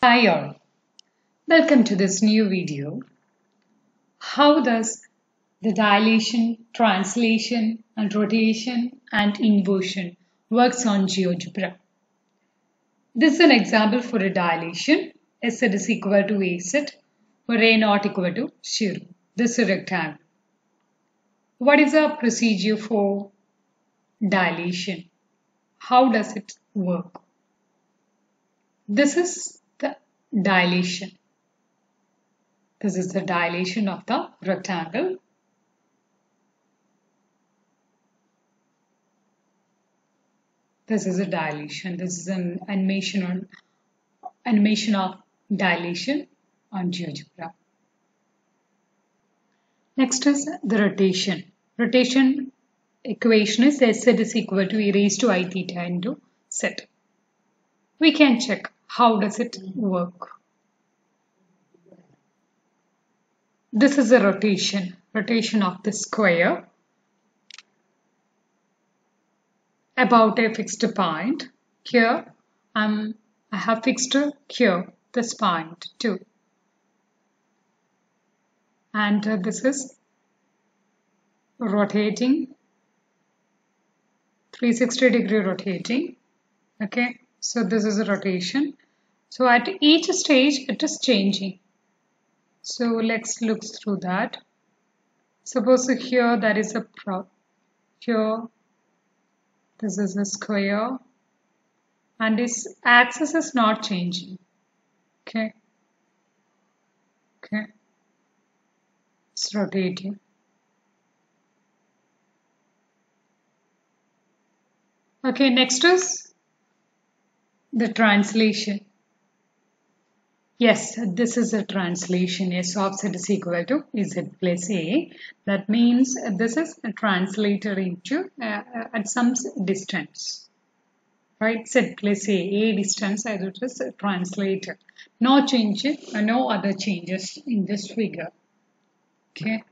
Hi all, welcome to this new video. How does the dilation, translation and rotation and inversion works on GeoGebra? This is an example for a dilation. Z is equal to AZ or A not equal to 0. This is a rectangle. What is the procedure for dilation? How does it work? This is dilation. This is the dilation of the rectangle. This is a dilation. This is an animation on animation of dilation on GeoGebra. Next is the rotation. Rotation equation is S is equal to e raised to i theta into z. We can check how does it work. This is a rotation, rotation of the square about a fixed point. Here um, I have fixed here this point too. And uh, this is rotating 360 degree rotating. Okay, so this is a rotation. So at each stage it is changing. So let's look through that. Suppose here that is a pro here this is a square and its axis is not changing. Okay. Okay. It's rotating. Okay, next is the translation. Yes, this is a translation. S of z is equal to z plus a. That means this is a translated into uh, at some distance. Right, z plus a, a distance as it is translated. No change, no other changes in this figure. Okay.